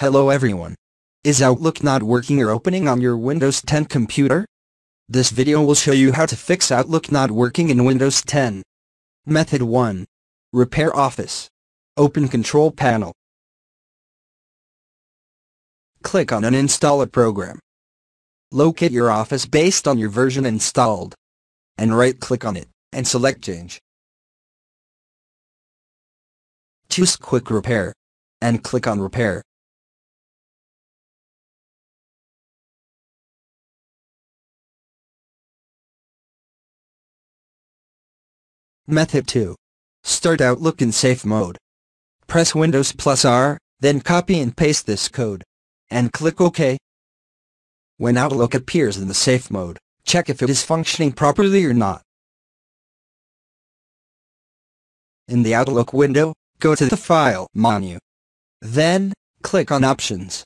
Hello everyone. Is Outlook not working or opening on your Windows 10 computer? This video will show you how to fix Outlook not working in Windows 10. Method 1. Repair Office. Open Control Panel. Click on Uninstall a program. Locate your Office based on your version installed. And right-click on it, and select Change. Choose Quick Repair. And click on Repair. Method 2. Start Outlook in safe mode. Press Windows plus R, then copy and paste this code. And click OK. When Outlook appears in the safe mode, check if it is functioning properly or not. In the Outlook window, go to the File menu. Then, click on Options.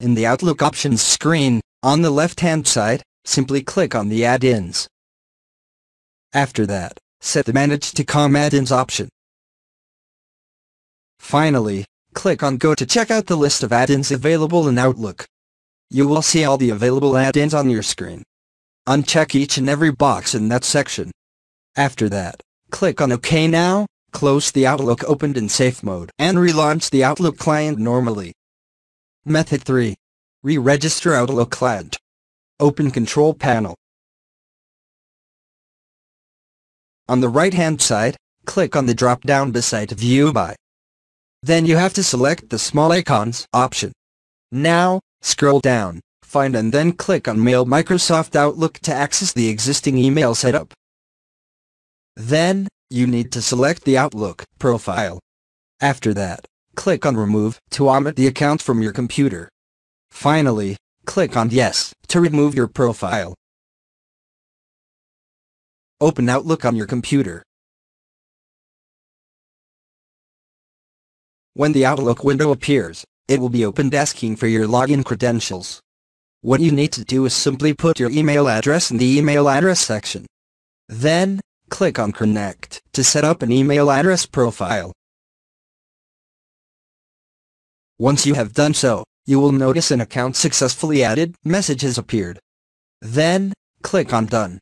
In the Outlook Options screen, on the left-hand side, simply click on the Add-ins. After that, set the Manage to Com add-ins option. Finally, click on Go to check out the list of add-ins available in Outlook. You will see all the available add-ins on your screen. Uncheck each and every box in that section. After that, click on OK now, close the Outlook opened in safe mode and relaunch the Outlook client normally. Method 3. Re-register Outlook client. Open Control Panel. On the right-hand side, click on the drop-down beside View By. Then you have to select the Small Icons option. Now, scroll down, find and then click on Mail Microsoft Outlook to access the existing email setup. Then, you need to select the Outlook profile. After that, click on Remove to omit the account from your computer. Finally, click on Yes to remove your profile. Open Outlook on your computer. When the Outlook window appears, it will be opened asking for your login credentials. What you need to do is simply put your email address in the email address section. Then, click on Connect to set up an email address profile. Once you have done so, you will notice an account successfully added message has appeared. Then, click on Done.